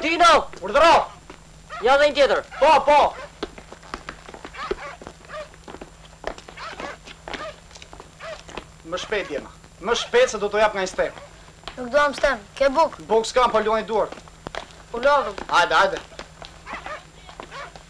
Dino! Urdhëro! Ja dhe një tjetër. Po, po. Më shpejt djema. Më shpejt se do t'ju jap nga një stemë. Nuk duam stemë. Ke bukë? Bukë s'kam, po luani duar. U lodhëm. Hajde, hajde.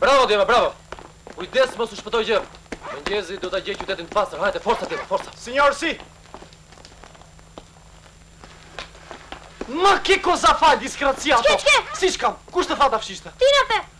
Bravo, djema, bravo! Kujdes, mos u shpëtojë gjë! Mëngjesi do ta gjejë qytetin të pastër, hajde, forca, djema, forca! Signor, si! Ma che cosa fai, disgraziato! Ç'ke, ç'ke? Si ç'kam? Kush të tha ta fshish atë? Ti na the!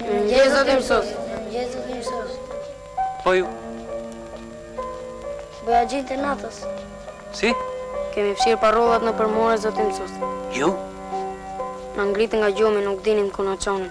Mirëmëngjes zoti mësues. Mirëmëngjes zoti mësues. Po ju. Bëmë gjithë natës. Si? Kemi fshirë parullat nëpër mure zoti mësues. Ju? Na ngritën nga gjumi nuk dinim ku na çonin.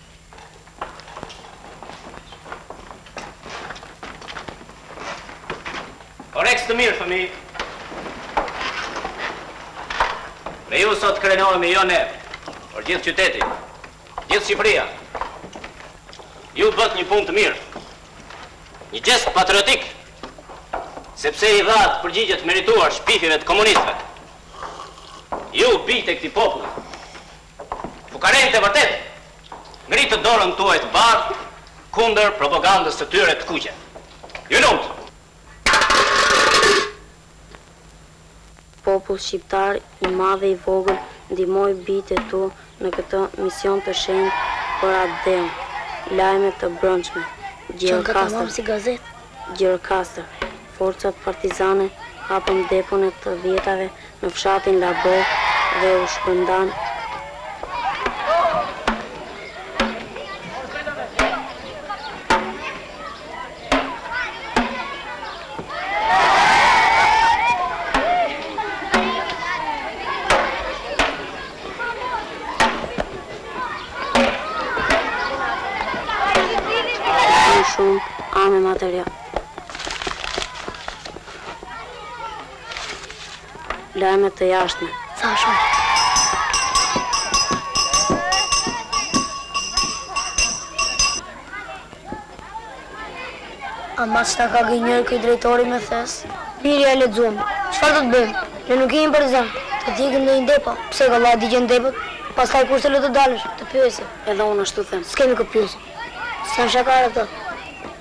Oreks të mirë, fëmijë. Me ju sot krenohemi jo ne, por gjithë qyteti, gjithë Shqipëria. Ju bëtë një punë të mirë, një gjest patriotik, sepse i dhatë përgjigje të merituar shpifjeve të komunistëve. Ju bijtë e këtij populli, Fukarenj të vërtetë ngritët dorën tuaj të bardhë kundër propagandës së tyre të kuqe. Ju lumtë! Popull shqiptar i madh e i vogël ndihmoji bijtë e tu në këtë mision të shenjtë për atdheun. Lajme të brendshme, Gjirokastër, Gjirokastër. Forcat partizane hapën depon e të dhjetave në fshatin Labovë dhe u shpërndanë shumë anë materiale. Lajme të jashtme. Sa shumë. Ama që na ka gënjyer ky drejtori me thes? Mirë ja lexuam, çfarë do të bëjmë? Ne nuk jemi për zem, të djegim ndonjë depo. Pse kollaj digjen depot? Pastaj kush të lë të dalësh, të pyesim. Edhe unë ashtu them. S'kemi kë të pyesim. S'kemi shakarë të.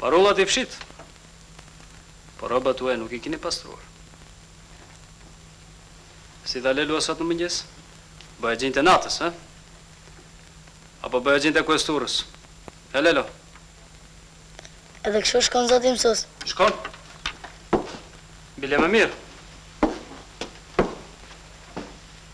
Parullat i fshit, por rrobat tuaja nuk i keni pastruar. Si tha Lelua sot në mëngjes? Bojaxhinjtë e natës, ë? Apo bojaxhinjtë e kuesturës? E Lelo. Edhe kështu shkon zoti mësues. Shkon. Bile më mirë.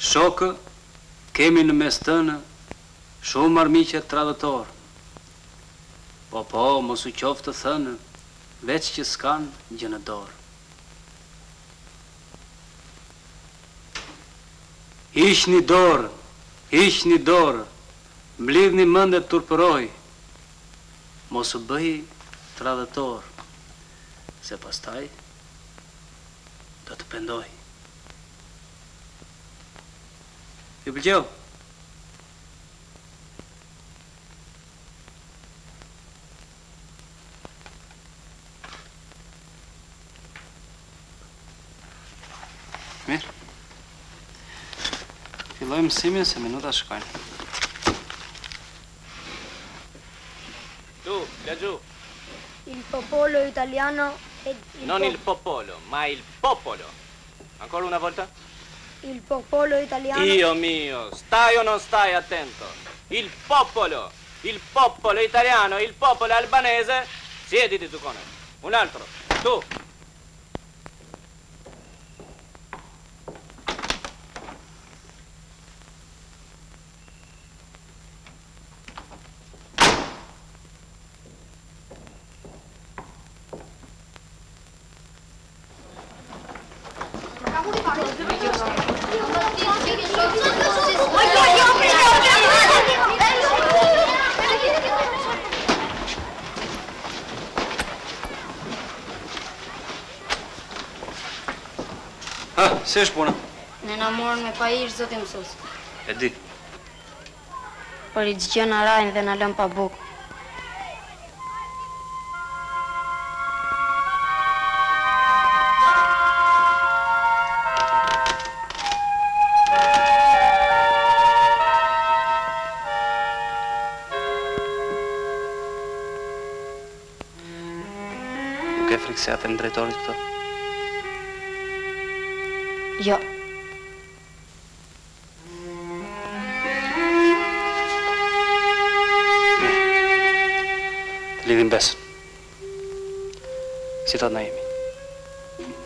Shokë, kemi në mes tënë shumë armiq e tradhëtorë. Po, po, mos u qoftë thënë, veç që s'kanë gjë në dorë. Hiqni dorë, hiqni dorë, mblidhni mend e turpërohi, mos u bëhi tradhëtorë, se pastaj do të pendohi. Ju pëlqeu? Mirë. Fillojmë mësimin se minuta shkojnë. Tu, laggiù. Il popolo italiano è... Non il popolo, ma il popolo. Ancora una volta? Il popolo italiano... Dio mio, stai o non stai attento? Il popolo, il popolo italiano, il popolo albanese... Siediti tu con Un altro, tu, Si është puna? Ne na morën me pahir, zoti mësues. E di. Por i çgjë na rrahin dhe na lënë pa bukë. se ja them drejtorit këtë. Jo. Të lidhim besën. Si thotë Naimi,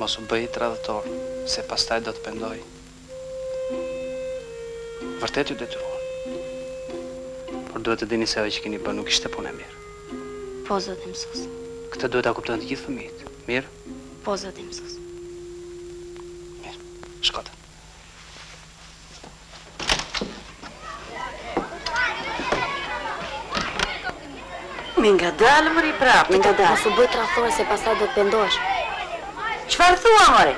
mos u bëj tradhtor, se pastaj do të pendohesh. Vërtet ju detyruan. Por duhet të dini se ajo që keni bërë nuk ishte punë e mirë. Po, zoti mësues. Këtë duhet ta kuptojnë të gjithë fëmijët. Mirë? Po, zoti mësues. Mirë, shko te. Me ngadalë Meri prapë, me ngadalë. Mos u bëj tradhtor se pastaj do të pendohesh. Çfarë thua Meri?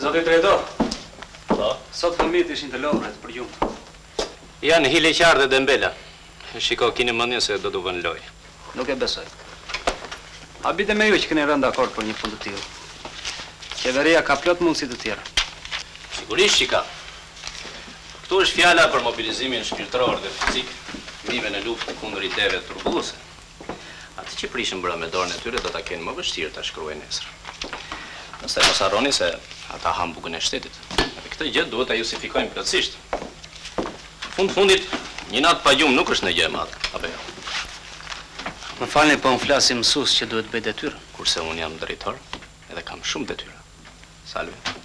Zoti drejtor, po? sot fëmijët ishin të lodhur e për gjumë. Janë hileqar dhe dembelë. Shiko kini mëndjen se do t'ju vënë lojë. Nuk e besoj. Habitem me ju që keni rënë dakord për një punë të tillë? Qeveria ka plot mundësi të tjera. Sigurisht që ka. Këtu është fjala për mobilizimin shpirtëror dhe fizik dhe në luftë kundër ideve turbulluese. Atë që prishën mbrëmë me dorën e tyre do ta kenë më vështirë ta shkruajnë nesër. Pastaj mos harroni se ata hanë bukën e shtetit. Dhe këtë gjë duhet ta justifikojnë plotësisht. Në fund të fundit, një natë pa gjumë nuk është ndonjë gjë e madhe, apo jo? Më falni, po unë flas si mësues që duhet të bëjë detyrën. Kurse unë jam drejtor dhe kam shumë detyra. Salve.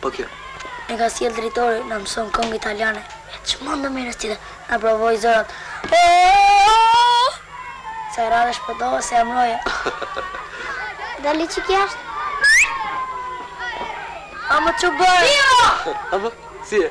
Po kjo. E ka sjellë drejtori, na mëson këngë italiane. Eh, ç'punë e mirë tjetër. Na provoi zërat. Sot radhë shpëtova se jam roje. Dil një çikë jashtë. Hë më, ç'u bë? Jo! Apo, si je?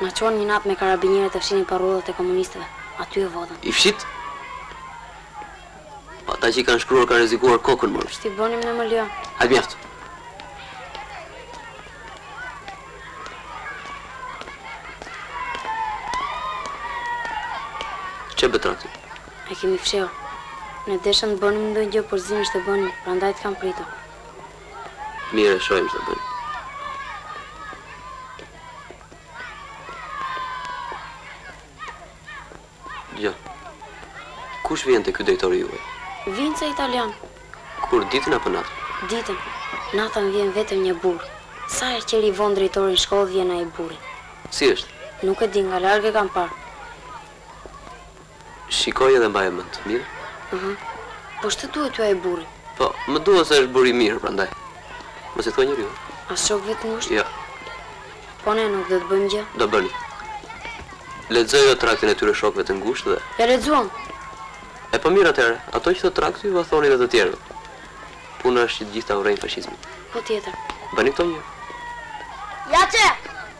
Na çuan një natë me karabinierë të fshinim parullat e komunistëve. Aty e vodhën. I fshitë? Po ata që i kanë shkruar kanë rrezikuar kokën mor. Ç'të bënim ne Milo. Hajt mjaft. Ç'e bëtë traktin? E kemi fshehur. Ne deshëm të bënim ndonjë gjë por s'dinim ç'të bënim, prandaj të kam pritur. Mirë, shohim ç'të bëjmë. Dëgjo. Kush vjen te ky drejtori juaj? Vijnë ca italianë. Kur ditën apo natën? Ditën. Natën vjen vetëm një burrë. Sa herë që rri vonë drejtori në shkollë vjen ai burri. Si është? Nuk e di nga larg e kam parë. Shikoje dhe mbaje mend, mirë? Mhm. Po ç'të duhet ty ai burri? Po, më duhet se është burrë i mirë, prandaj. Mos i thua njeriu, ë? As shokëve të ngushtë? Jo. Po ne nuk do të bëjmë gjë? Do bëni. Lexojo traktin atyre shokëve të ngushtë dhe... E lexuam! E po mirë atëherë, ato që thotë trakti jua thoni dhe të tjerëve. Puna është që të gjithë ta urrejnë fashizmin. Po tjetër. Bëni këto një herë. Ja çe!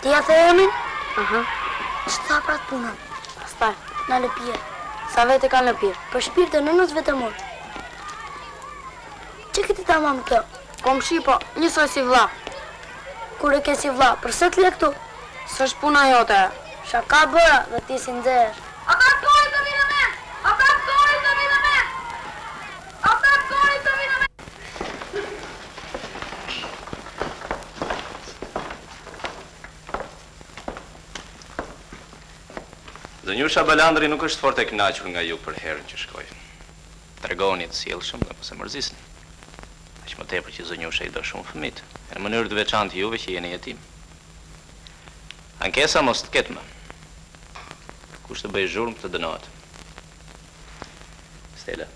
Ti ia the emrin? Aha. Ç'ta prret punën? S'ta. Në lëpirë. Sa vete ka në lëpirë? Për shpirt të nënës vetë mund. Që këti ta mamë kjo? Komshi po, njësoj si vla. Kur e ke si vla, përse të le këtu? S'është puna jote. Shaka bëra dhe ti si ndërë. A pra të kori të vinë me? A pra të kori të vinë me? A pra të kori të vinë me? Zonjusha Balandri nuk është fort e kënaqur nga ju për herën që shkoi. Tregohuni të sjellshëm dhe mos e mërzisni. Aq më tepër që zonjusha i do shumë fëmijtë, e në mënyrë të veçantë juve që jeni jetimë. Ankesa mos të ketë më. Kush të bëjë zhurmë të dënohet. Stela,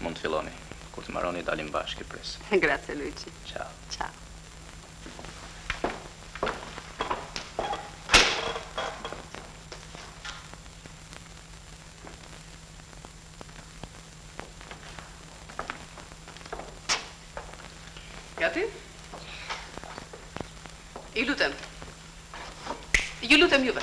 mund të filloni. Kur të mbaroni dalim bashkë, e pres. Grazie Luigi. Ciao. Ciao. Gati? Ju lutem. Ju lutem juve.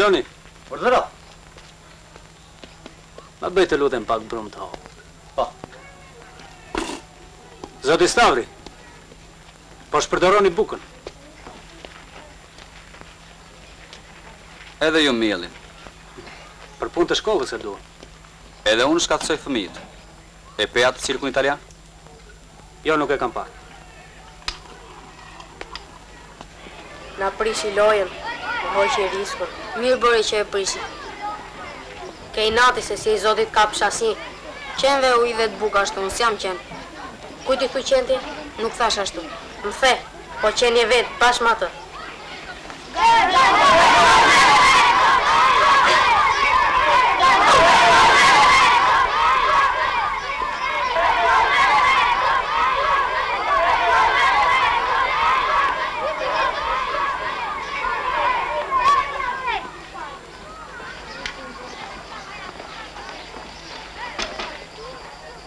Kaloni. Urdhëro. Ma bëjë të lutem pak brumë të hollë. Po. Zoti Stavri. Po shpërdoroni bukën. Edhe ju miellin. Për punë të shkollës e dua. Edhe unë zgavatësoj fëmijët. E pe atë cirkun italian? Jo, nuk e kam parë. Na prishi lojën, më hoqi riskun. Mirë bëri që e prishi. Ke inat ti se s'je i zoti ka pshasi. Qenve u hidhet buka ashtu, unë s'jam qen. Kujt i thua qen ti? Nuk thashë ashtu. Më the, po qen je vetë, bashkë me ata.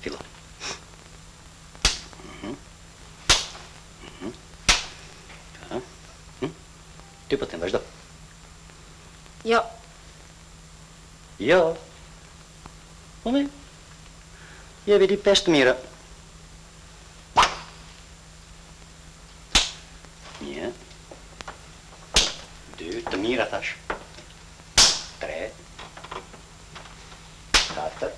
Fillo. Mhm. Mhm. Aha. Mhm. Ti po të them vazhdo. Jo. Jo. Po më. Njëzet e pesë të mira. Një. Dy, të mira tash. Tre. Katër.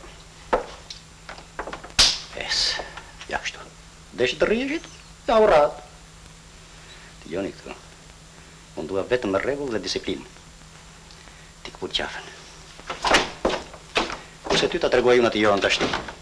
Pesë. Ja kështu. Deshët të rriheshit, ja u rrahët. Dëgjoni këtu. Unë dua vetëm rregull dhe disiplinë. Ti këput qafën. Kurse ty ta tregoj unë atë tashti.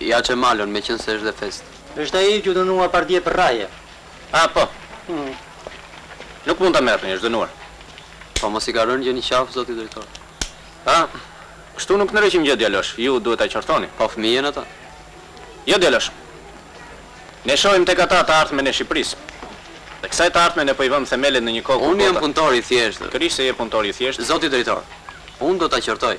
Ja dhe Malon, meqenëse është dhe festë. Është ai që u dënua pardje për rrahje. Ah po. Nuk mund ta merrni, është dënuar. Po mos i ka rënë gjë në qafë zoti drejtor. Ah, kështu nuk ndreqim gjë djalosh, ju duhet ta qortoni. Po fëmijë janë ata. Jo djalosh. Ne shohim tek ata të ardhmen e Shqipërisë. Dhe kësaj të ardhme ne po i vëmë themelet në një kohë kur bota. Unë jam punëtor i thjeshtë. Pikërisht se je punëtor i thjeshtë. Zoti drejtor, unë do ta qortoj.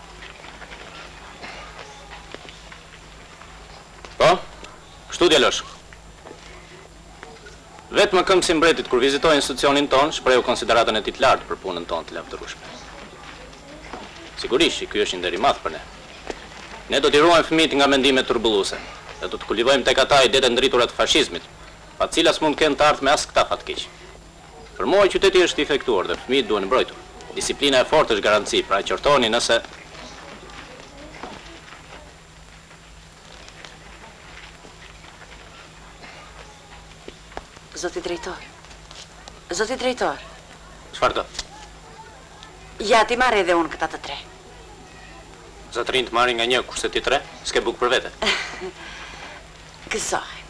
Po? Kështu djalosh. Vetë mëkëmbësi i mbretit kur vizitoi institucionin tonë, shprehu konsideratën e tij të lartë për punën tonë të lavdërueshme. Sigurisht që ky është një nder i madh për ne. Ne do t'i ruajmë fëmijët nga mendimet turbulluese dhe do të kultivojmë tek ata idetë e ndritura të fashizmit, pa të cilat s'mund të kenë të ardhme as këta fatkëqij. Për mua qyteti është i infektuar dhe fëmijët duhen mbrojtur. Disiplina e fortë është garanci, pra qortoni nëse. Zoti drejtor. Zoti drejtor. Çfarë do? Ja, t'i marr edhe unë këta të tre. Zotërinjtë marrin nga një, kurse ti tre, s'ke bukë për vete. Gëzohen.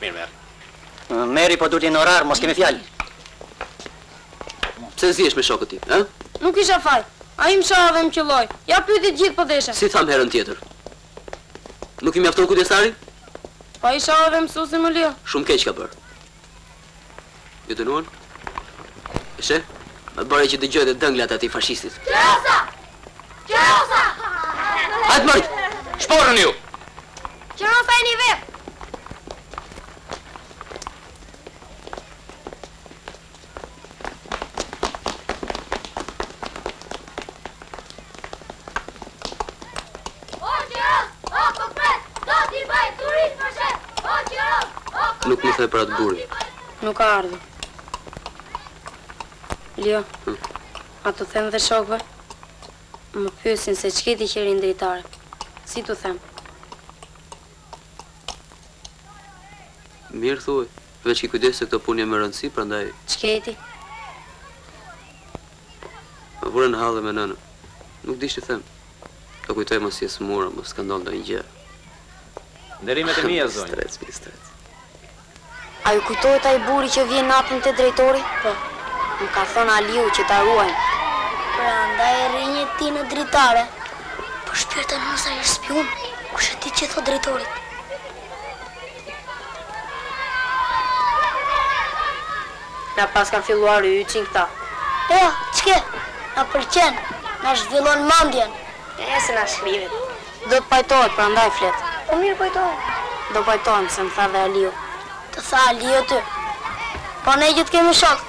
Mirë, merr. Meri po dul në orar mos kemi fjalë. Pse zihesh me shokët ti, ë? Nuk kisha faj. Ai më sha dhe më qëlloi. Ja pyeti të gjithë po deshe. Si thamë herën tjetër. Nuk i mjafton kujdestari? Po ai sha dhe mësuesin, Lio. Shumë keq ka bërë. Ju dënuan? E she? Më bëre që të dëgjoj dhe dënglat e atij fashistit. Qerosa! Qerosa! Hajt mërt! Shporruni ju! Qerosa e një vetë! Nuk më the për atë burrin. Nuk ka ardhë. Lio, hmm. a t'u them dhe shokëve? Më pyesin se ç'ke ti që rri në dritare. Si t'u them? Mirë thuaj, veç ki kujdes se këto punë janë me rëndësi, prandaj. Ç'ke ti? Më vure në hall dhe me nënën. Nuk di ç't'i them. Të kujtoj mos je sëmurë, mos të ka ndodhur ndonjë gjë. Nderimet e mia, zonjë. Mistrec, mistrec. A ju kujtohet ai burri që vjen natën te drejtori? Po. Më ka thënë Aliu që ta ruajmë. Prandaj rrinje ti në dritare. Po shpirta nostra ish spiun, kush e di ç'i thotë drejtorit. Na paskan filluar yçin këta. Eja, ç'ke? Na pëlqen, na zhvillon mendjen. Eja se na shkrivet. Do të pajtohet, prandaj flet. Po mirë pajtohen. Do pajtohen, se më tha dhe Aliu. Të tha Aliu ty? Po ne që të kemi shok.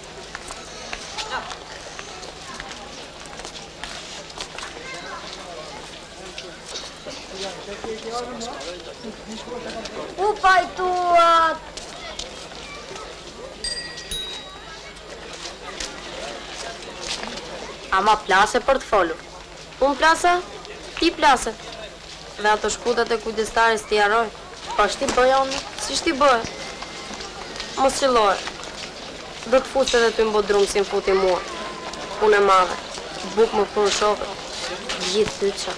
U pajtuat! Ama plase për të folur. Unë plasa, ti plase. Dhe ato shputat e kujdestarit s't'i harroj. Po ç't'i bëja unë? Si ç't'i bëje? Mos qëlloje. Do të fuste dhe ty në bodrum si më futi mua. Punë e madhe. Bukë më prunë shokët. Gjithë ty ç'o.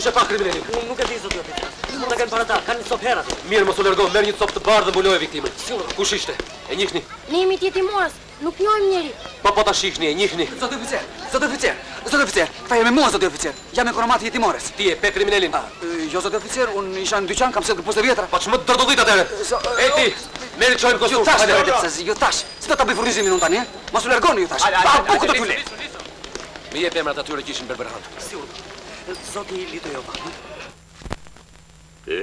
Kush e pa kriminelin? Unë nuk e di zoti Jopi. Mund ta kenë parë ata, kanë një copë herë aty. Mirë, mos u largo, merr një copë të bardhë dhe mbuloje viktimën. Kush ishte? E njihni? Ne jemi të jetimores, nuk njohim njeri. Po po ta shihni, e njihni? Zoti oficer, zoti oficer, zoti oficer, këta janë me mua, zoti oficer. Jam ekonomat i jetimores. Ti e pe kriminelin? Jo, zoti oficer, unë isha në dyqan, kam sjellë këpucët e vjetra. Po ç'më dërdëllit atëherë? Ej ti, merri të çojmë në kuesturë. Ju thash, zoti oficer, ju thash, si do ta bëj furnizimin unë tani? Mos u largoni, ju thash. Hajde, hajde, hajde, nisu, nisu, nisu. Më jep emrat e atyre që ishin në berberhanë. Sigur, zoti Lito Jovano. Ti,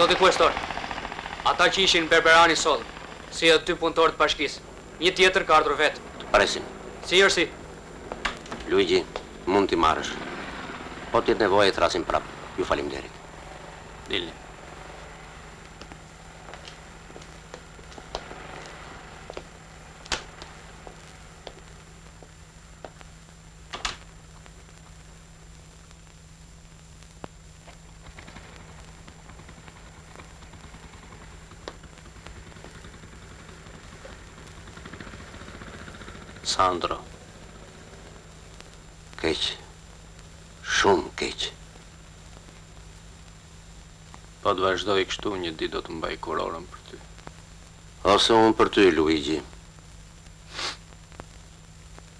Zoti Kuestor, ata që ishin në berberhanë sot, si edhe dy punëtorë të bashkisë, një tjetër ka ardhur vetë. Të presim. Sinjor si, Luigi, mund t'i marrësh. Po të jetë nevojë e thërrasim prapë. Ju faleminderit. Dilni. Sandro keq shumë keq. Po të vazhdojë kështu një ditë do të mbaj kurorën për ty. Ose unë për ty Luigji.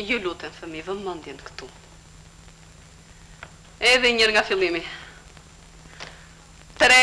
Ju lutem fëmijë, vëmendjen këtu. Edhe një herë nga fillimi. Tre.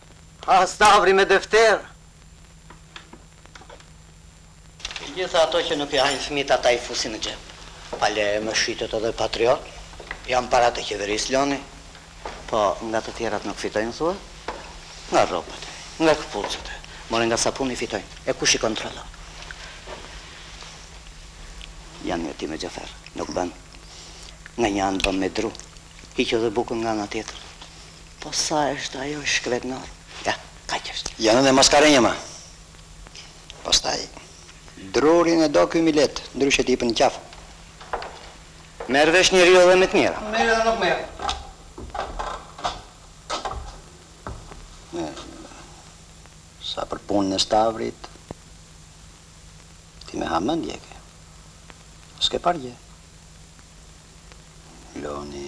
Ha Stavri me defter. Të gjitha ato që nuk i hanë fëmijët ata i fusin në xhep. Pa le më shitet edhe patriot. Janë para të qeverisë Loni. Po nga të tjerat nuk fitojnë thua? Nga rrobat, nga këpucët e. More nga sapuni fitojnë. E kush i kontrollon? Janë jetimë Xhafer, nuk bën. Nga një anë bën me dru. Hiq edhe bukën nga ana tjetër. Po sa është ajo e shkretë, mor. Ja, kaq është. Janë edhe maskarenj ama. Pastaj, drurin e do ky milet, ndryshe të hipën në qafë. Merr vesh njeriu edhe me të mira. Merr edhe nuk merr. Sa për punën e Stavrit, ti me hamendje ke. S'ke parë gjë. Loni,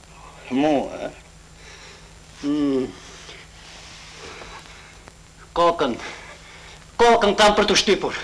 Mua. Mmm. Kokën. Kokën kam për të shtypur.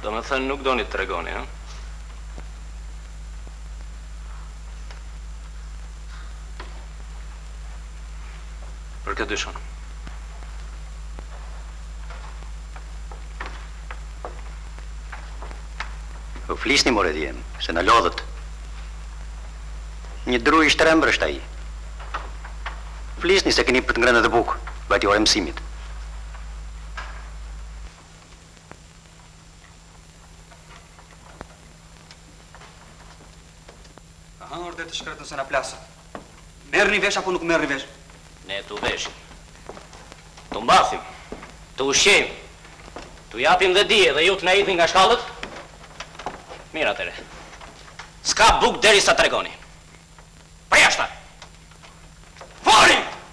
Domethënë nuk doni të tregoni, ha? Për kë dyshon. O flisni more djem, se na lodhët. Një dru i shtrembër është ai. Flisni se keni për të ngrënë edhe bukë, vajti ora e mësimit. Ta hëngërt dhe të shkretën se na plasët. Merrni vesh apo nuk merrni vesh? Ne t'u veshim. T'u mbathim. T'u ushqejmë. T'u japim dhe dije dhe ju të na hidhni nga shkallët? Mirë atëherë. S'ka bukë derisa të tregoni. Përjashta! Foli!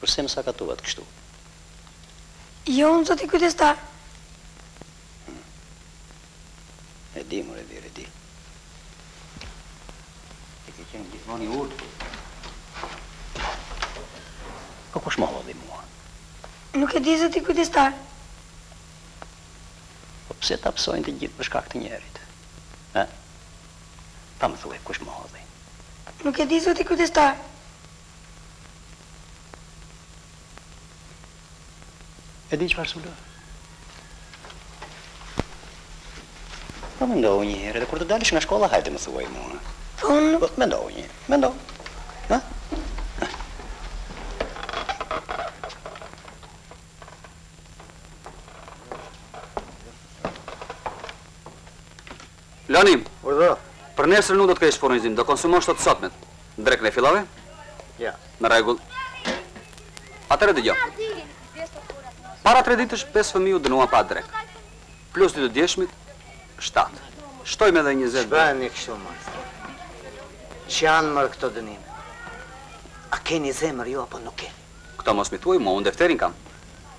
Përse më sakatuat kështu? Jo unë zoti kujdestar. Hm. E di more bir, e di. Ti ke qenë gjithmonë i urtë. Po kush më hodhi mua? Nuk e di zoti kujdestar. Po pse ta pësojnë të gjithë për shkak të njërit? Ë? Pa më thuaj kush më hodhi? Nuk e di zoti kujdestar. E di çfarë Sulo? Po mendohu një herë, edhe kur të dalësh nga shkolla hajde më thuaj mua. Po unë po mendohu një, mendohu. Ha? Lonim, për nesër nuk do të kesh furnizim, do konsumosh të të sotmet. Drekën e fillove? Jo. Në rregull. Atëherë dëgjo. Para tre ditësh pesë fëmijë u dënuan pa drekë. Plus dy të djeshmit, shtatë. Shtojmë edhe një zetë. Ç'bëni kështu më? Ç'janë më këto dënime? A keni zemër ju apo nuk keni? Këto mos mi thuaj mua, unë defterin kam.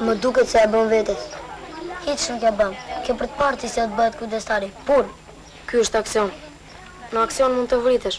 Më duket se e bën vetes. Hiç nuk e bën. Ke për të parë ti se ç'do të bëhet kujdestari. Punë! Ky është aksion. Në aksion mund të vritesh.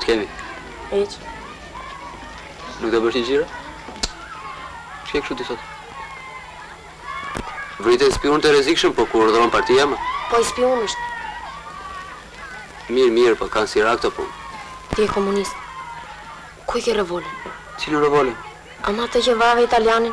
Ç'kemi? Hiç. Nuk do bësh një xhiro? Ç'ke kështu ti sot? Vriten spiunë të rrezikshëm, po kur urdhëron partia më? Po ai spiun është. Mirë, mirë, po kanë sy rrugët punë. Ti je komunist. Ku e ke revolën? Cilën revole? Atë që vrave italianin?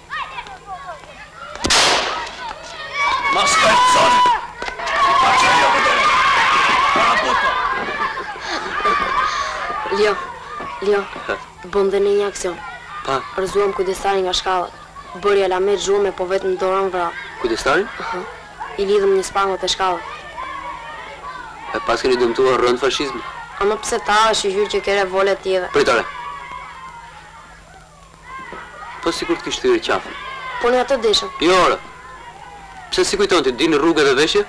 Lio, Lio, bëmë dhe ne një aksion. Pa? Rrëzuam kujdestarin nga shkallët. Bëri alamet zhurmë e po vetë një dorë vrau. Kujdestarin? Aha. I lidhëm një spango te shkallët. E paskeni dëmtuar rëndë fashizmin. Po më pse tallesh ti gjyrë që ke revole ti e? Pritare. Po sikur të kish thyer qafën. Po ne atë deshëm. Jo ore. Po si kujton ti, din rruga dhe veshi e?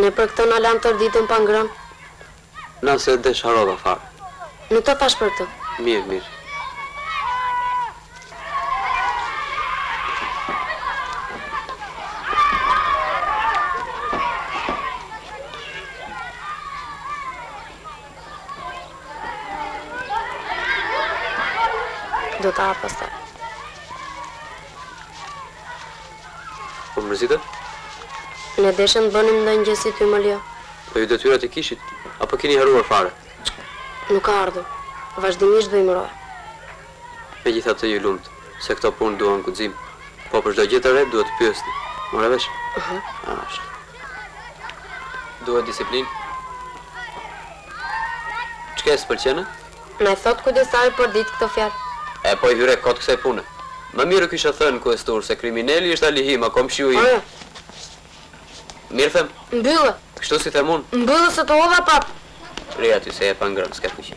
Ne për këtë na lanë tërë ditën pa ngrënë. Na se desh harrova fare. Ma dha pashë për ty. Mirë, mirë. Do ta hap pastaj. Po mërzitet? Ne deshëm të bënim ndonjë gjë si ty more Lio. Po ju detyrat i kishit? Apo keni harruar fare? Nuk ka ardhur. Vazhdimisht bëjmë roje. Megjithatë ju lumtë, se këto punë duan guxim. Po për çdo gjë të re duhet të pyesni. More vesh? Aha. Ashtu. Duhet disiplinë. Ç'ke s'pëlqen? Më thot kujdestari përditë kto fjalë. E po i hyre kot ksaj pune. Më mirë t'u kisha thënë në kuesturë se krimineli ishte Ali Hima komshiu im. Mirë them? Mbylle. Kështu si them unë? Mbylle se të hodha prapë. Rri aty se je pa ngrënë, s'ke fuqi.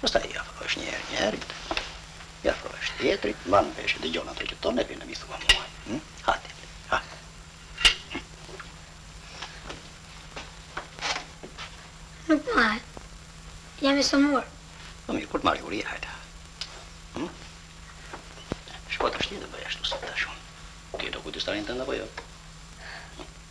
Pastaj i afrohesh një herë njërit, i afrohesh tjetrit, mban vesh e dëgjon atë që të thonë e vjen e m'i thua mua. Hm? Hajde. Hajde. Nuk më hahet. Jam i sëmur. Po mirë, kur të marri uria, haje ti. Hm? Shko tashti dhe bëj ashtu si të thashë. Ti do kujdestarin tënd apo jo.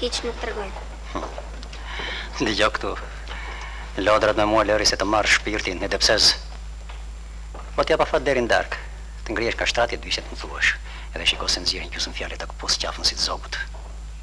hiç nuk tregon. Dëgjo këtu. Lodrat me mua lëri se të marr shpirtin edepsëz. Po ta jap afat deri në darkë. Të ngrihesh nga shtrati dhe të më thuash. Edhe shiko se nxjerr një gjysmë fjalë të këpus qafën si të zogut.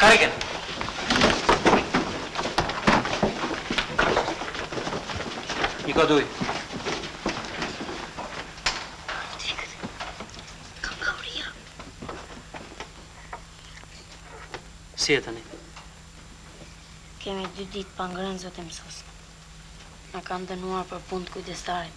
Kajken! Një ka duj. Si je tani? Kemi dy ditë pa ngrënë, zoti mësus. Na kan dënuar për punë të kujdestarit.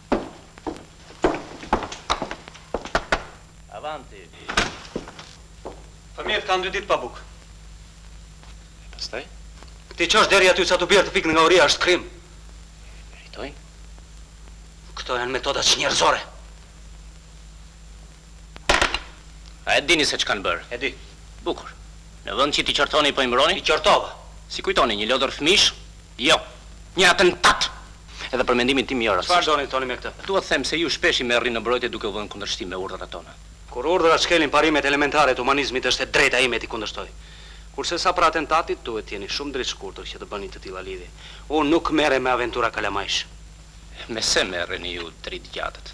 Avanti. Fëmijët kanë dy ditë pa bukë. E pastaj? T'i çosh deri aty sa t'u bjerë të fikët nga uria është krim. Meritojnë? Këto janë metoda çnjerëzore. A e dini se ç'kanë bërë? E di. Bukur. Në vend që t'i qortoni po i mbroni? I qortova. Si kujtoni, një lodër fëmijësh? Jo. Një atentat! Edhe për mendimin tim jo rastësisht. Çfarë doni të thoni me këtë? Dua të them se ju shpesh i merrni në mbrojtje duke u vënë kundërshtim me urdhërat tona. Kur urdhërat shkelin parimet elementare të humanizmit është e drejta ime t'i kundërshtoj. Kurse sa për atentatin, duhet të jeni shumë dritëshkurtër që të bëni të tilla lidhje. Unë nuk merrem me aventura kalamajsh. Me se merreni ju dritëgjatët?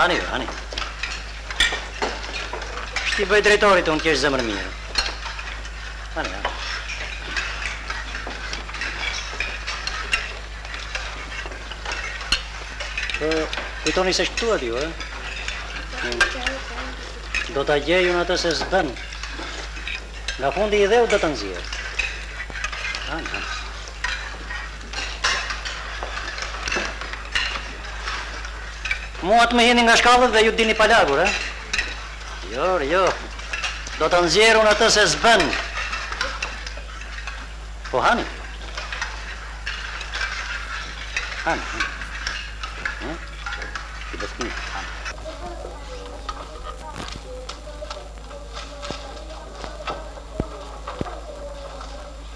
Ani, ani. S'ti bëj drejtorit, unë qesh zemërmirë. Ani, ani. Kujtoni se s'u gjej, e? Do ta gjej unë atë se s'bën Nga fundi i dheut do ta nxjerr. Ani, ani. Mua të më hidhni nga shkallët dhe ju të dilni pa lagur, e? Jo, jo, do ta nxjerr unë atë se s'bën. Po ani? Ani, ani. Në? Këtë dhe të një, ani.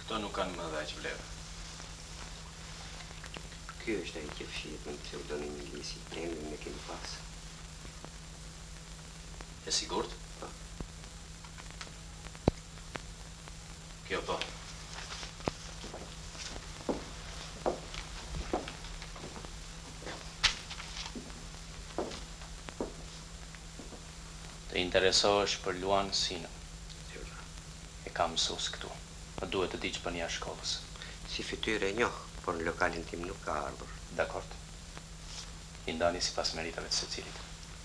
Këto nuk kanë më edhe aq vlerë. Ky është ai që fshihet nën pseudonimin Ilisi, emrin e kemi pas. Je i sigurt? Po. Kjo po. Të interesohesh për Luan Sinën. E kam mësues këtu. Më duhet të di ç'bën jashtë shkollës. Si fytyrë e njoh, por në lokalin tim nuk ka ardhur. Dakord. I ndani sipas meritave të secilit.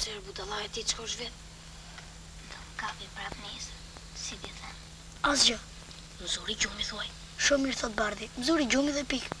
Ç'je budalla ti që qesh vetë? Do më kapë prap nesër, si t'i them. Asgjë. Më zuri gjumi, thuaj. Shumë mirë, thotë Bardhi. Më zuri gjumi dhe pikë.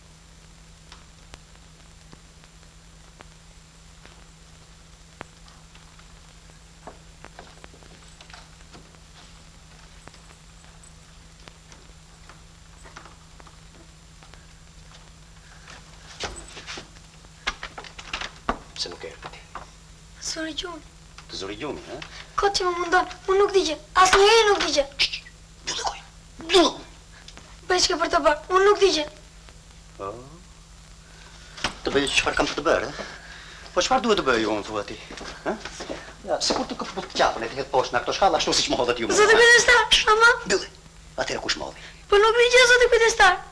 Zuri gjumi. Të zuri gjumi, hë? Kot që më mundon, unë nuk di gjë, asnjë nuk di gjë. Bjer, bjer. Bëj ç'ke për të bërë. Unë nuk di gjë. Po. Të bëj çfarë kam për të bërë? Po çfarë duhet të bëj unë thua ti? Ë? Ja, sikur të kap te qafa e të hedh poshtë në këto shkalla ashtu siç më hodhët ju. Zoti kujdestar, aman. Bjer. Atëherë kush më hodhi? Po nuk di gjë zoti kujdestar.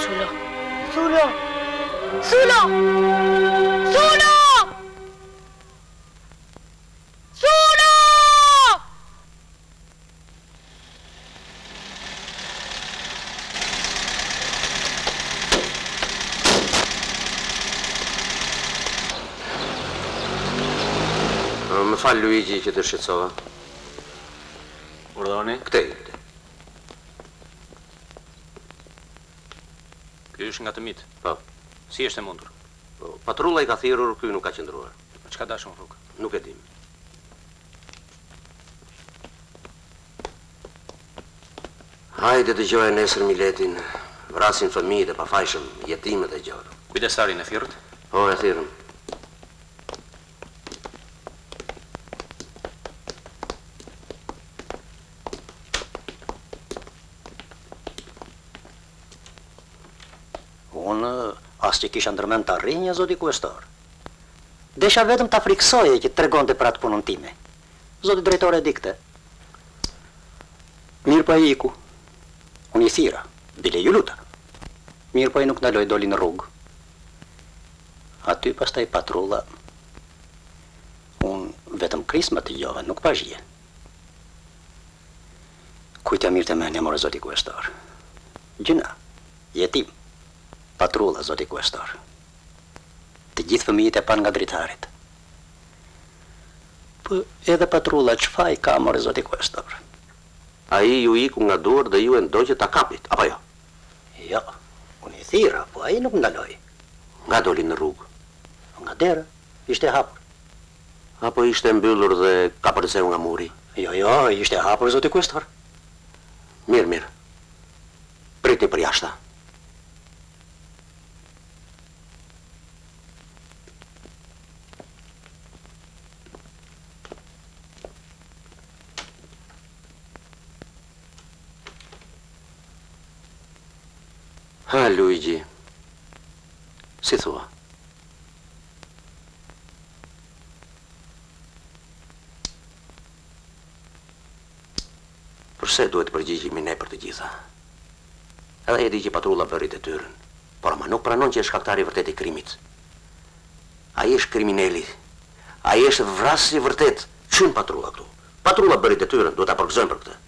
Sulo! Sulo! Sulo! Sulo! Sulo! Më falë, Luigi, që të shqetsova. Urdoni? Këtej. Ky është nga të mitë. Po. Si është e mundur? Po, patrulla i ka thirrur, ky nuk ka qëndruar. E po ç'ka dashur në rrugë? Nuk e dimë. Hajde dëgjoje nesër miletin, vrasin fëmijët e pafajshëm, jetimët e gjorë. Kujdesarin e thirrët? Po, e thirrëm. Unë as që kisha ndërmend ta rrihja, zoti kuestor. Desha vetëm ta frikësoja që të tregonte për atë punën time. Zoti drejtor e di këtë. Mirëpo ai iku. Unë i thirra, bile iu luta. Mirëpo ai nuk ndaloi, doli në rrugë. Aty pastaj patrulla Unë vetëm krismat dëgjova nuk pashë gjë Kujt ia merrte mendja more zoti kuestor Gjynah Jetim Patrulla zoti kuestor Të gjithë fëmijët e panë nga dritaret Po edhe patrulla ç'faj ka more zoti kuestor. Ai ju iku nga duart dhe ju e ndoqët ta kapnit, apo jo? Jo, unë i thirra, po ai nuk ndaloi. Nga doli në rrugë? Nga dera, ishte e hapur. Apo ishte e mbyllur dhe kapërceu nga muri? Jo, jo, ishte e hapur, zoti kuestor. Mirë, mirë. Pritni përjashta. Ha Luigi. Si thua? Përse duhet të përgjigjemi ne për të gjitha? Edhe ai e di që patrulla bëri detyrën, por ama nuk pranon që është shkaktari i vërtetë i krimit. Ai është krimineli. Ai është vrasësi i vërtetë. Ç'hyn patrulla këtu. Patrulla bëri detyrën, duhet ta përgëzojmë për këtë.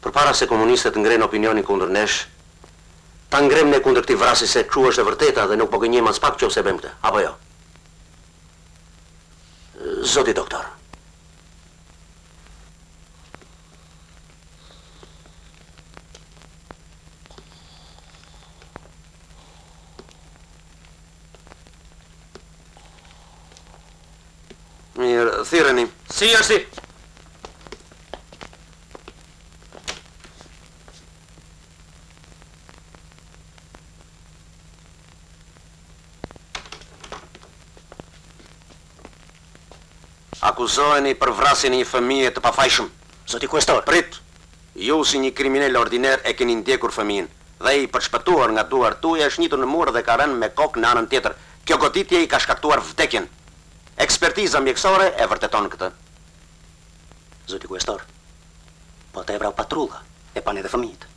Përpara se komunistët të ngrenë opinionin kundër nesh, ta ngremë ne kundër këtij vrasësi se kshu është e vërteta dhe nuk po gënjejmë aspak qoftë se bëjmë këtë, apo jo? Zoti doktor. Mirë, thirreni. Si urdhëron. Akuzoheni për vrasjen e një fëmije të pafajshëm. Zoti kuestor. Prit. Ju si një kriminel ordiner e keni ndjekur fëmijën dhe ai për të shpëtuar nga duart tuaja është ngjitur në mur dhe ka rënë me kokë në anën tjetër, Kjo goditje i ka shkaktuar vdekjen. Ekspertiza mjekësore e vërteton këtë. Zoti Kuestor, po atë e vrau patrulla, e panë edhe fëmijët.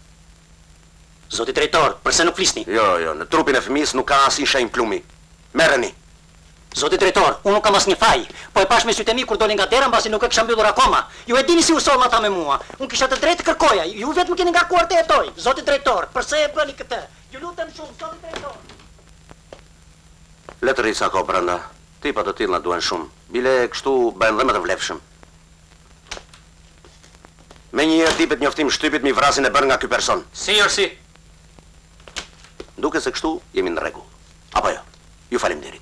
Zoti Drejtor, përse nuk flisni? Jo, jo, në trupin e fëmijës nuk ka asnjë shenjë plumbi. Merreni! Zoti Drejtor, unë nuk kam asnjë faj. Unë e pashë me sytë e mi kur doli nga dera mbasi nuk e kisha mbyllur akoma. Ju e dini si u sollën ata me mua. Unë kisha të drejtë të kërkoja. Ju vetë më keni ngarkuar të hetoj. Zoti Drejtor, përse e bëni këtë? Ju lutem shumë, Zoti Drejtor! Le të rrijë ca kohë brenda. Tipa të tillë na duhen shumë. Bile kështu bëhen dhe më të vlefshëm. Menjëherë t'i jepet njoftim shtypit mbi vrasjen e bërë nga ky person. Si urdhëron. Duket se kështu jemi në rregull. Apo jo? Ju faleminderit.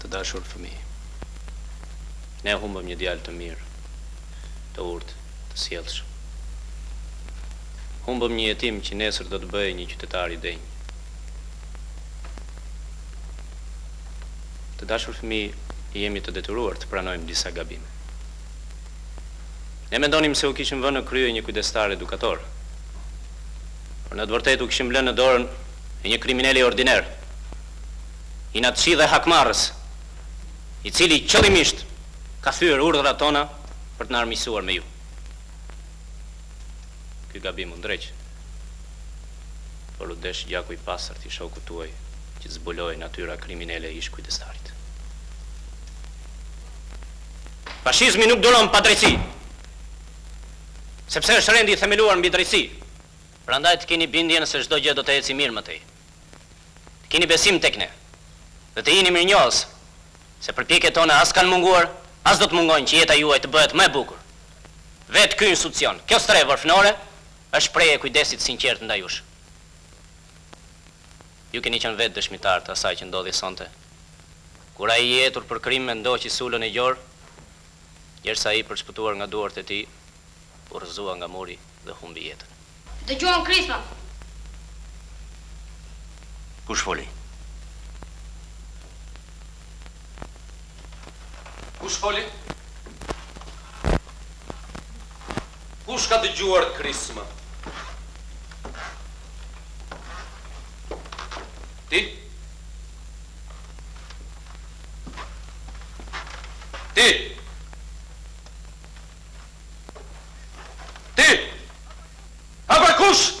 Të dashur fëmijë, ne humbëm një djalë të mirë, të urtë, të sjellshëm. Humbëm një jetim që nesër do të bëhej një qytetar i denjë. Të dashur fëmijë, jemi të detyruar të pranojmë disa gabime. Ne mendonim se u kishim vënë në krye një kujdestar edukator, por në të vërtetë u kishim lënë në dorën e një krimineli ordiner, inatçi dhe hakmarrës, i cili qëllimisht ka thyer urdhrat tona për të na armiqësuar me ju. Ky gabim u ndreq, por u desh gjaku i pastërt i shokut tuaj që të zbulohej natyra kriminele e ish-kujdestarit. Fashizmi nuk duron padrejtësi, sepse është rendi i themeluar mbi drejtësi. Prandaj të kini bindjen se çdo gjë do të eci mirë më tej. Të kini besim tek ne dhe të jini mirënjohës se përpjekjet tona as kanë munguar, as do të mungojnë që jeta juaj të bëhet më e bukur. Vetë ky institucion, kjo strehë varfënore është shprehje e kujdesit të sinqertë ndaj jush. Ju keni qenë vetë dëshmitarë të asaj që ndodhi sonte, kur ai i etur për krim e ndoqi Sulën e gjorë, gjersa ai për të shpëtuar nga duart e tij, u rrëzua nga muri dhe humbi jetën. Dëgjuam krisma. Kush foli? Kush foli? Kush ka dëgjuar krisma? Ti? Ti? Ti? Pra, kush?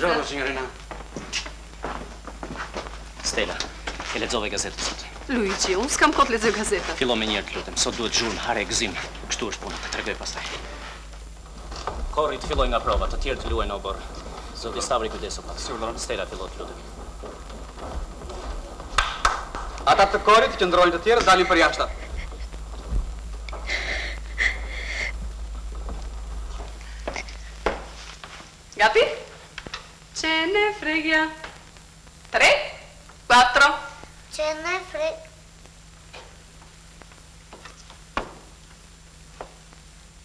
Buongiorno, signorina. Stella, e lexove gazetën sot. Luigi, unë s'kam kohë të lexoj gazetën. Fillo menjëherë të lutem, sot duhet zhurmë, hare e gëzim. Kështu është puna, ta tregoj pastaj. Kori të fillojë nga prova, të tjerët të luajnë në oborr. Zoti Stavri kujdesu pak. Si urdhëron Stela fillo të lutem. Ata të korit të qëndrojnë të tjerët dalin përjashta. Gati? Qene fregja. Tre, kuatro. Qene fre...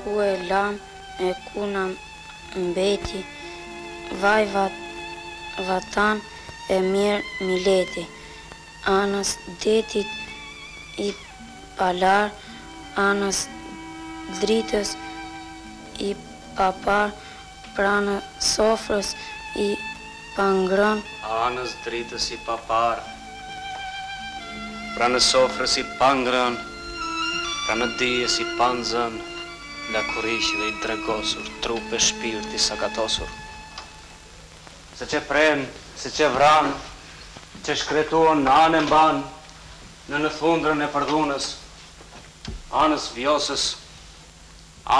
Ku e lamë e ku na mbeti Vaj vatan e mjerë mileti. anës detit i palarë, anës dritës i paparë, pranë sofrës i pangrënë. anës dritës i paparë, pranë sofrës i pangrënë, pranë dijes i panxënë, lakuriq dhe i dregosur, trup e shpirt i sakatosur. Se ç'e prenë, se ç'e vranë, ç'e shkretuan anë e mbanë, nënë thundrën e përdhunës, anës Vjosës,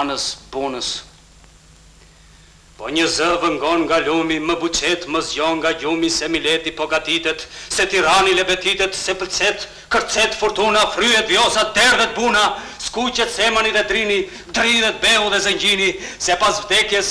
anës Bunës. Po një zë vëngon nga lumi, më buçet, më zgjon nga gjumi se mileti po gatitet, se tirani lebetitet, se pëlcet, kërcet furtuna, fryhet Vjosa, derdhet Buna, skuqet Semani dhe Drini, dridhet beu dhe zengjini, se pas vdekjes,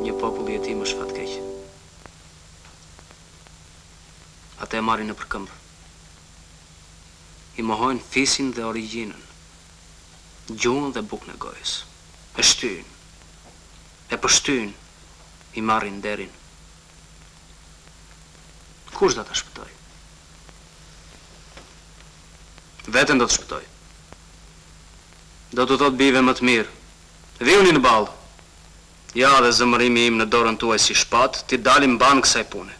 Një popull jetim më është fatkeq. Atë e marrin nëpër këmbë. I mohojnë fisin dhe origjinën, gjuhën dhe bukën e gojës. E shtyjnë. E pështyjnë. I marrin nderin. Kush do ta shpëtojë? Veten do të shpëtojë. Do t'u thotë bijve më të mirë, Vihuni në ballë! Ja dhe zëmërimi im në dorën tuaj si shpatë, t'i dalim mbanë kësaj pune.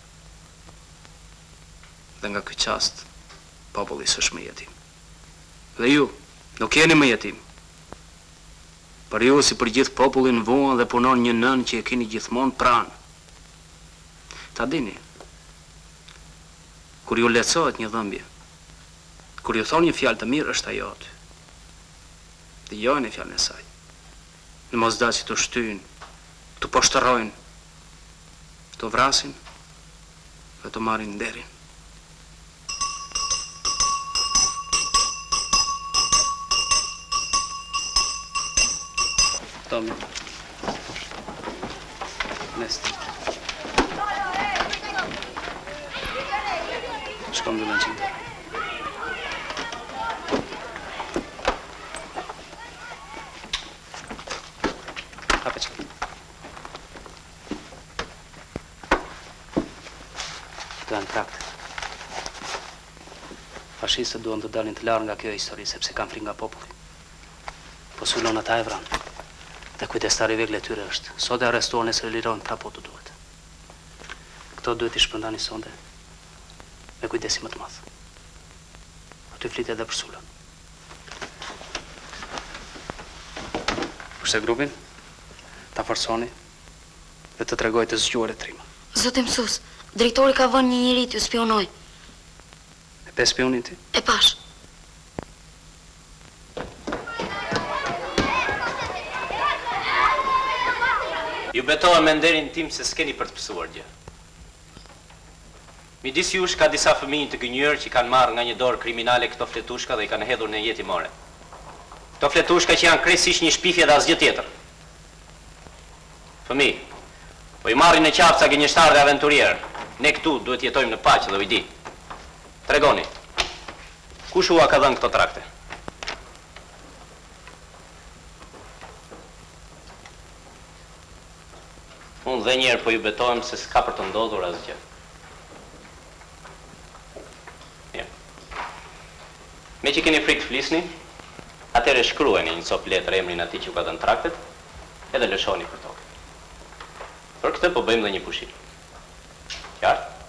Dhe nga ky çast, populli s'është më jetim. Dhe ju, nuk jeni më jetimë. Për ju si për gjithë popullin vuan dhe punon një nënë që e keni gjithmonë pranë. Ta dini, kur ju lehtësohet një dhëmbje, kur ju thonë një fjalë të mirë është ajo aty. Dëgjojeni fjalën e saj. Në mos da që të shtyjnë, të poshtërrojnë, të vrasin dhe të marrin nderin. Tomi. Nesti. Shko dhe në qëndër. Fashistët duan të dalin të larë nga kjo histori, sepse kanë frikë nga populli. Po Sulon ata e vranë. Dhe kujdestari vegël e tyre është. Sot e arrestuan, nesër e lirojnë prapë po t'u duhet. Këto duhet t'i shpërndani sonde me kujdesin më të madh. Aty flitet edhe për Sulon. Kurse grupin, ta forcojmë dhe të tregohemi të zgjuar e trima. Zoti mësues, drejtori ka vënë një njeri t'ju spiunojë. E pe spiunin ti? E pashë. Ju betohem me nderin tim se s'keni për të pësuar gjë. Midis jush ka disa fëmijë të gënjyer që kanë marrë nga një dorë kriminale këto fletushka dhe i kanë hedhur në jetimore. Këto fletushka që janë krejtësisht një shpifje dhe asgjë tjetër. Fëmijë. Po ju marrin në qafë ca gënjeshtarë dhe aventurierë. Ne këtu duhet të jetojmë në paqe dhe ujdi. Tregoni. Kush ua ka dhënë këto trakte? Unë dhe njëherë po ju betohem se s'ka për të ndodhur asgjë. Mirë. Meqë keni frikë të flisni, atëherë shkrueni në një copë letër emrin atij që ju ka dhënë traktet, edhe lëshojeni përtokë. Për këtë po bëjmë dhe një pushim. Qartë?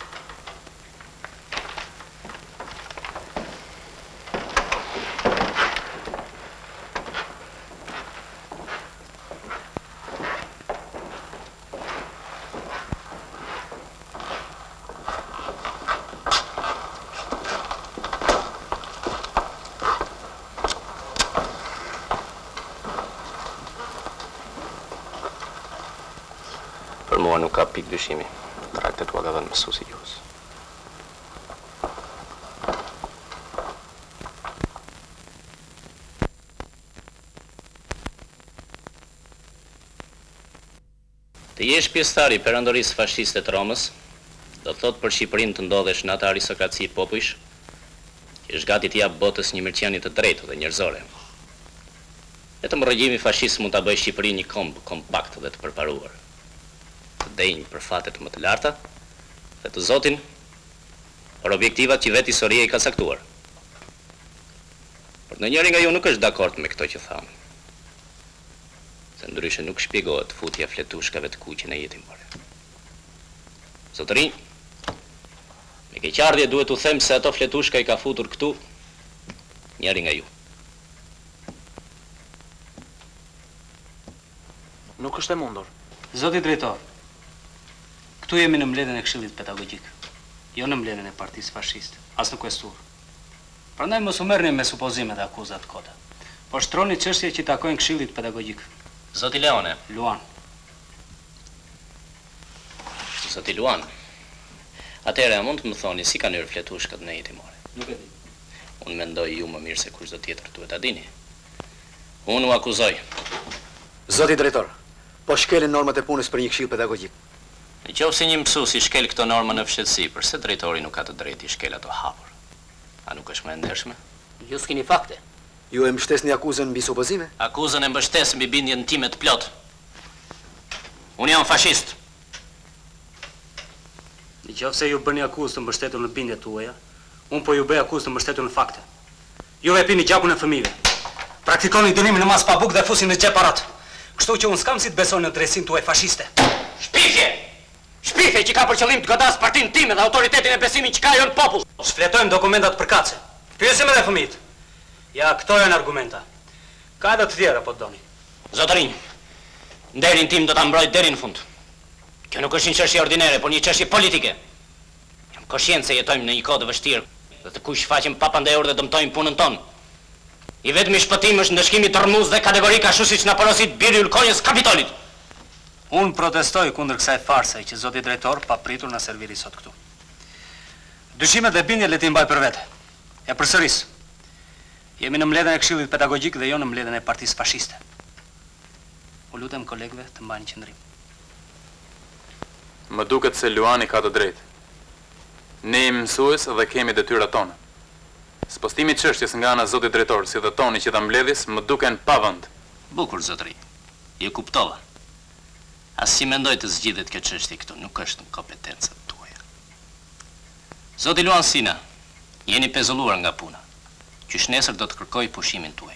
Për mua nuk ka pikë dyshimi. Traktet ua ka dhënë mësuesi i gjuhës. Të jesh pjesëtar i perandorisë fashiste të Romës, do të thotë për Shqipërinë të ndodhesh në atë aristokraci popujsh që është gati t'i japë botës një mirëqenie të drejtë dhe njerëzore. Vetëm regjimi fashist mund ta bëjë Shqipërinë një komb kompakt dhe të përparuar, të denjë për fatet më të larta dhe të zotin për objektivat që vetë historia i ka caktuar. Por ndonjëri nga ju nuk është dakord me këto që thamë, se ndryshe nuk shpjegohet futja e fletushkave të kuqe në jetimore. Zotërinj, me keqardhje duhet t'ju them se ato fletushka i ka futur këtu njëri nga ju. Nuk është e mundur. Zoti drejtor, këtu jemi në mbledhjen e Këshillit Pedagogjik, jo në mbledhjen e Partisë Fashiste, as në Kuesturë. Prandaj mos u merrni me supozime dhe akuza të kota. Po shtroni çështje që i takojnë Këshillit Pedagogjik. Zoti Leone. Luan. Zoti Luan. Atëherë a mund të më thoni si kanë hyrë fletushkat në jetimore? Nuk e di. Unë mendoj ju më mirë se kushdo tjetër duhet ta dini. Unë ju akuzoj. Zoti Drejtor. Po shkelen normat e punës për një këshill pedagogjik. Në qoftë se një mësues i shkel këto norma në fshehtësi, përse drejtori nuk ka të drejtë t'i shkelë ato hapur? A nuk është më e ndershme? Ju s'keni fakte. Ju e mbështesni akuzën mbi supozime? Akuzën e mbështes mbi bindjen time të plotë. Unë jam fashist! Në qoftë se ju bëni akuzë të mbështetur në bindjet tuaja, unë po ju bëj akuzë të mbështetur në fakte. Ju u pini gjakun e fëmijëve. Praktikoni dënimin në masë pa bukë dhe fusni në xhep paratë. Kështu që unë s'kam si të besoj në drejtësinë tuaj fashiste. Shpifje! Shpifje që ka për qëllim të godasë partinë time dhe autoritetin e besimin që ka ajo në popull. Shfletojmë dokumentat përkatëse. Pyesim edhe fëmijët. Ja, këto janë argumenta. Ka edhe të tjera, po të doni. Zotërinj, nderin tim do ta mbroj deri në fund. Kjo nuk është një çështje ordinere, por një çështje politike. Jam koshient se jetojmë në një kohë të vështirë dhe të kuqtë shfaqen papandehur dhe dëmtojnë punën tonë. I vetmi shpëtim është ndëshkimi dërrmues dhe kategorik ashtu siç na porosit biri i ulkonjës së Kapitolit. Unë protestoj kundër kësaj farse që zoti drejtor papritur na serviri sot këtu. Dyshimet dhe bindjet le t'i mbajë për vete. E përsëris. Jemi në mbledhjen e Këshillit Pedagogjik dhe jo në mbledhjen e Partisë Fashiste. U lutem kolegëve të mbajnë qëndrim. Më duket se Luani ka të drejtë. Ne jemi mësues dhe kemi detyrat tona. Spostimi i çështjes nga ana e zotit drejtor si dhe toni që i dha mbledhjes më duken pa vend. Bukur zotëri. Ju kuptova. As si mendoj të zgjidhet kjo çështje këtu, nuk është në kompetencat tuaja. Zoti Luan Sina, jeni pezulluar nga puna. Qysh nesër do të kërkoj pushimin tuaj.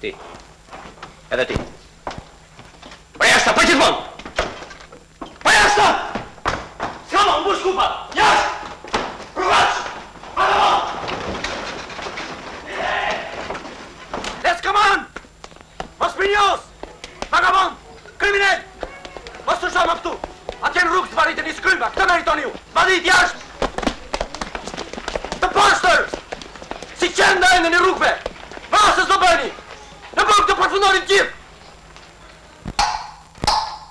Ti. Edhe ti. Përjashta, përgjithmonë! Përjashta! S'ka më, u mbush kupa! Jashtë! Rrugaç! Palavon! Let's come on! Mos për njës! Vagabond! Kriminel! Mos u shoh më këtu! Atje në rrugë zvarrituni si krimba, këtë meritoni ju! Zvarrit jashtë! Të pastër! Si qen do endeni rrugëve! Vrasës do bëheni! Në burg do përfundoni të gjithë!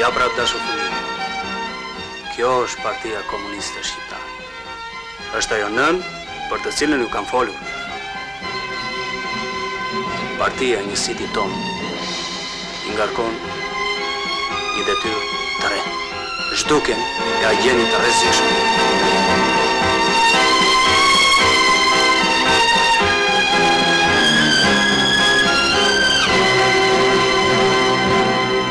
Ja pra të dashur fëmijë, kjo është Partia Komuniste Shqiptare. Është ajo nënë për të cilën ju kam folur. Partia njësitit tonë i ngarkon një detyrë të re. Zhdukjen e agjentit të rrezikshëm.